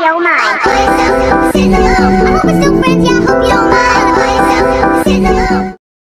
your mind.